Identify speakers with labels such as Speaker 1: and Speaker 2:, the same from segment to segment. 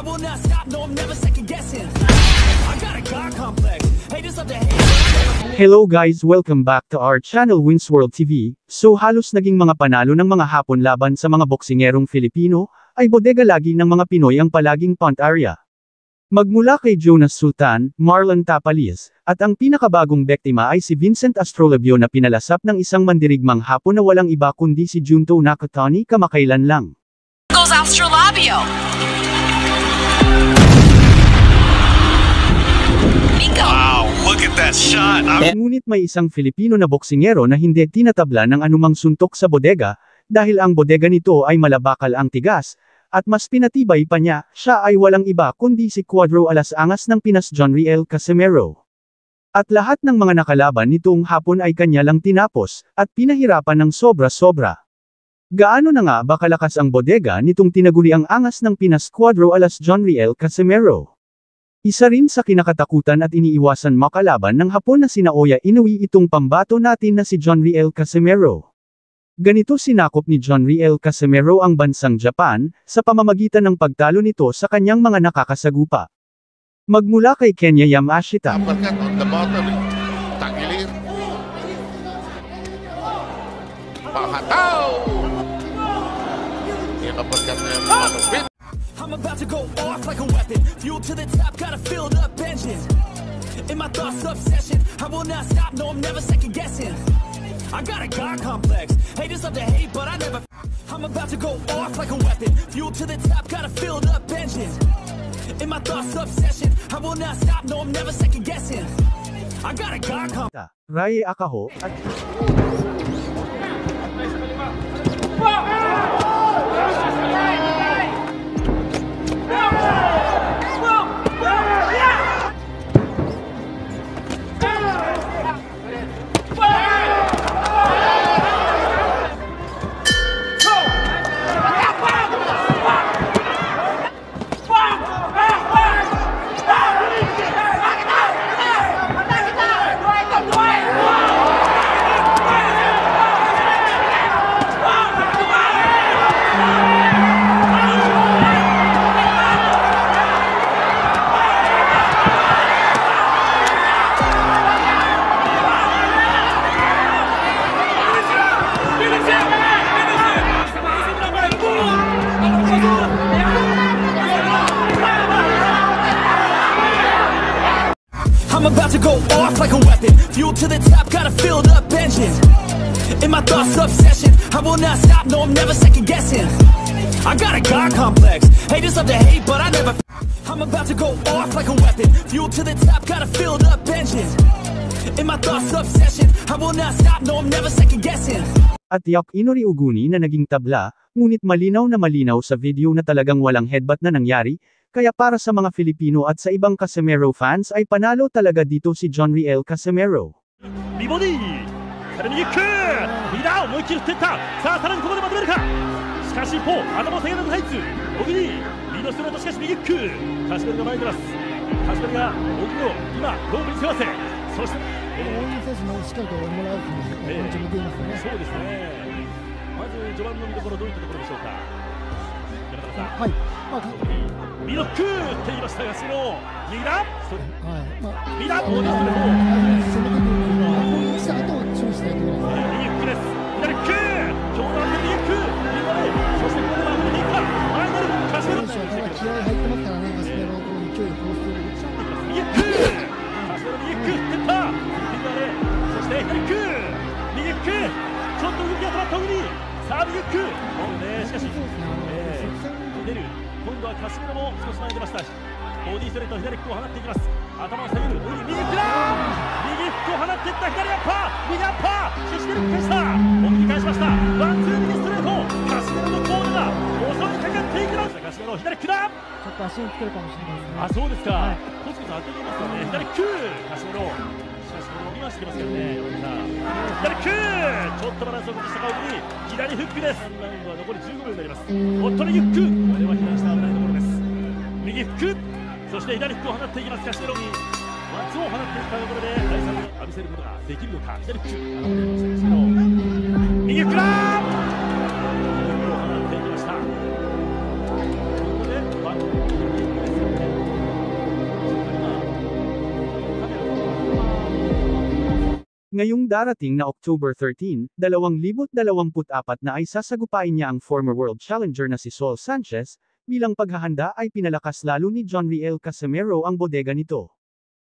Speaker 1: I will not stop, no I'm never second guessing I got a God complex, haters love to hate
Speaker 2: Hello guys, welcome back to our channel Wins World TV. So halos naging mga panalo ng mga hapon laban sa mga boksingerong Filipino, ay bodega lagi ng mga Pinoy ang palaging punt area. Magmula kay Jonas Sultan, Marlon Tapaliz, at ang pinakabagong biktima ay si Vincent Astrolabio na pinalasap ng isang mandirigmang hapon na walang iba kundi si Junto Nakatani kamakailan lang.
Speaker 3: Goes Astrolabio!
Speaker 4: Wow, look at that shot. I
Speaker 2: Ngunit may isang Filipino na boksingero na hindi tinatabla ng anumang suntok sa bodega, dahil ang bodega nito ay malabakal ang tigas, at mas pinatibay pa niya, siya ay walang iba kundi si Cuadro Alas Angas ng Pinas John Riel Casimero. At lahat ng mga nakalaban nitong hapon ay kanya lang tinapos, at pinahirapan ng sobra-sobra. Gaano na nga ba kalakas ang bodega nitong tinaguri ang angas ng Pinas Cuadro Alas John Riel Casimero? Isa rin sa kinakatakutan at iniiwasan makalaban ng hapon na sinaoya inuwi itong pambato natin na si John Riel Casimero. Ganito sinakop ni John Riel Casimero ang bansang Japan, sa pamamagitan ng pagtalo nito sa kanyang mga nakakasagupa. Magmula kay Kenya Yamashita,
Speaker 5: Uppercut on the bottom. Tagilir. Pahataw! Yung uppercut na yung.
Speaker 1: I'm about to go off like a weapon. Fuel to the top, got a filled up engine. In my thoughts, obsession. I will not stop, no, I'm never second guessing. I got a God complex. Haters love to hate, but I never. I'm about to go off like a weapon. Fuel to the top, got a filled up engine. In my thoughts, obsession. I will not stop, no, I'm never second guessing. I got a God complex.
Speaker 2: Rai Akaho, at
Speaker 1: I'm about to go off like a weapon. Fuel to the top, got a filled up engine. In my thoughts, obsession. I will not stop, no, I'm never second guessing. I got a God complex. Haters love to hate, but I never. I'm about to go off like a weapon. Fuel to the top, got a filled up engine. In my thoughts, obsession. I will not stop, no, I'm never second guessing.
Speaker 2: at Yak Inori Uguni na naging tabla, ngunit malinaw na malinaw sa video na talagang walang headbutt na nangyari, kaya para sa mga Filipino at sa ibang Casemiro fans ay panalo talaga dito si John Riel Casemiro.
Speaker 6: 美ボディさらにキックリーダー思いっきり振っていったさあさらにここでまとめるかしかし一方頭を下げられたタイツ小木にリードストレートしかし右キックカシメルが前に出ますカシメルが小木を今ロープに背負わせそして
Speaker 7: 応援選手もしっかりともらうという
Speaker 6: ええ
Speaker 7: 気持ち見ていますね。
Speaker 6: そうですねまず序盤の見どころどういったところでしょうか 山田さん
Speaker 7: はい。まあ、か
Speaker 6: ミドックって言いましたがその右だ
Speaker 7: はい。まあ、
Speaker 6: 右だ大きなストレート
Speaker 7: 攻めてくるのは、攻撃した後を注意しないといけないです。ね。
Speaker 6: 右フック。です左フック。強打で右フック右までそしてここでまとめていくか前になるカシメロ
Speaker 7: 選手は気合い入ってます。からね、ガスペロの勢いで殺している。
Speaker 6: 右フックカシメロ右フック振ってった右側でそして左フック右フックちょっと動きが止まった小栗さあ右フックしかし、えー、出る。今度はカシメロも少し前に出ました。ボディストレート左フックを放っていきます。頭を下げる。右フックだ右フックを放っていった左アッパー右アッパーそしてルック返した。大きく返しました。ワンツー右ストレート。カシメロのコールが襲いかかっていきます。カシメロ左フックだ
Speaker 7: ちょっと足に来てるかもしれないですね。
Speaker 6: あ、そうですか。
Speaker 7: はい。
Speaker 6: コツコツ当てていますからね。左キュー、カシメロ。しかしこれ伸びましてきますからね。山本さん左キュー、ちょっとバランスを崩した顔に左フックです。ラウンドは残り15秒になります。おっと右フック、これは避難した危ないところです。右フック、そして左フックを放っていきます。カシメロにワンツーを放っていったところで第3を浴びせることができるのか。左フック、放っていきましたカシメロ。
Speaker 2: Ngayong darating na October 13, 2024 na ay sasagupain niya ang former world challenger na si Sol Sanchez, bilang paghahanda ay pinalakas lalo ni John Riel Casimero ang bodega nito.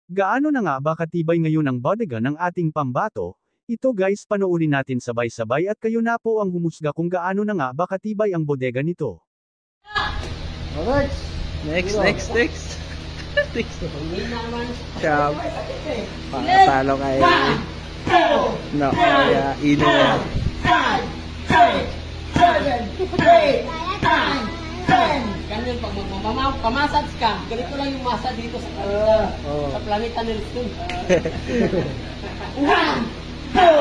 Speaker 2: Gaano na nga ba katibay ngayon ang bodega ng ating pambato? Ito guys panoorin natin sabay-sabay at kayo na po ang humusga kung gaano na nga ba katibay ang bodega nito.
Speaker 8: Next, next, next. next. Siya, pakatalo kay... No, kaya ino yan.
Speaker 9: Ganyan pag magmamama, pamasage ka, ganito lang yung masa dito sa planeta,
Speaker 8: Oo.
Speaker 9: sa planeta Nelson. One, two,